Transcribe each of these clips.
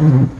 아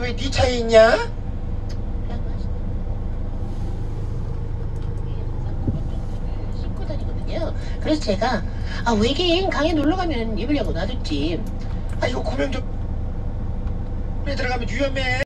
왜 네 차에 있냐? 그래서 제가 아 외계인 강에 놀러 가면 입으려고 놔뒀지. 아 이거 구명 좀왜 들어가면 위험해